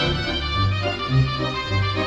Música